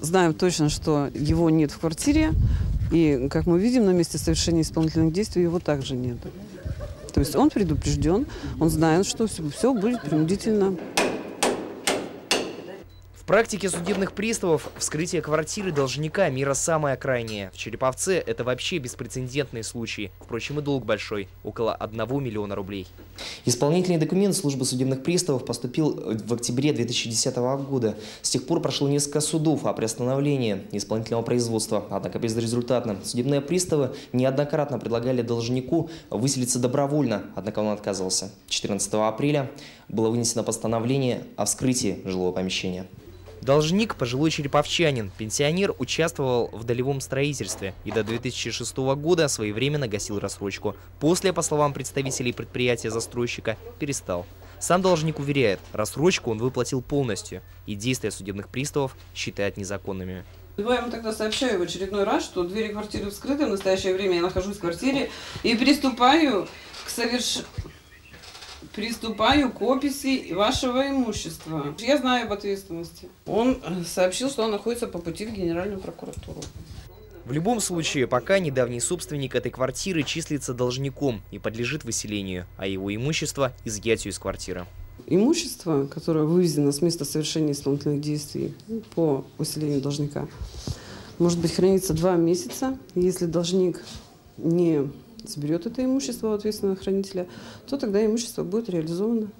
Знаем точно, что его нет в квартире. И, как мы видим, на месте совершения исполнительных действий его также нет. То есть он предупрежден, он знает, что все, будет принудительно. В практике судебных приставов вскрытие квартиры должника мира самое крайнее. В Череповце это вообще беспрецедентный случай. Впрочем, и долг большой – около 1 миллиона рублей. Исполнительный документ службы судебных приставов поступил в октябре 2010 года. С тех пор прошло несколько судов о приостановлении исполнительного производства, однако безрезультатно. Судебные приставы неоднократно предлагали должнику выселиться добровольно, однако он отказывался. 14 апреля было вынесено постановление о вскрытии жилого помещения. Должник – пожилой череповчанин. Пенсионер участвовал в долевом строительстве и до 2006 года своевременно гасил рассрочку. После, по словам представителей предприятия-застройщика, перестал. Сам должник уверяет, рассрочку он выплатил полностью, и действия судебных приставов считает незаконными. Я вам тогда сообщаю в очередной раз, что двери квартиры вскрыты. В настоящее время я нахожусь в квартире и приступаю к совершению приступаю к описи вашего имущества. Я знаю об ответственности. Он сообщил, что он находится по пути в Генеральную прокуратуру. В любом случае, пока недавний собственник этой квартиры числится должником и подлежит выселению, а его имущество – изъятию из квартиры. Имущество, которое вывезено с места совершения исполнительных действий по выселению должника, может быть храниться два месяца. Если должник не заберет это имущество у ответственного хранителя, то тогда имущество будет реализовано.